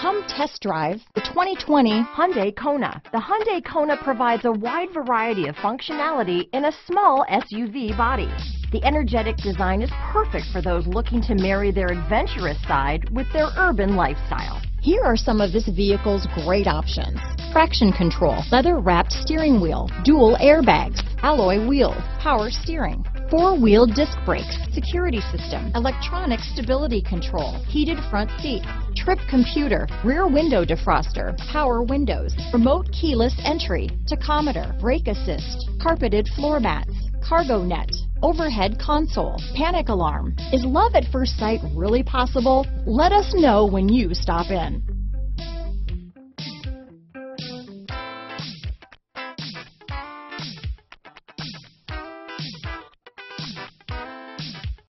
Come test drive the 2020 Hyundai Kona. The Hyundai Kona provides a wide variety of functionality in a small SUV body. The energetic design is perfect for those looking to marry their adventurous side with their urban lifestyle. Here are some of this vehicle's great options. Traction control, leather wrapped steering wheel, dual airbags, alloy wheels, power steering, four-wheel disc brakes, security system, electronic stability control, heated front seats, trip computer, rear window defroster, power windows, remote keyless entry, tachometer, brake assist, carpeted floor mats, cargo net, overhead console, panic alarm. Is love at first sight really possible? Let us know when you stop in.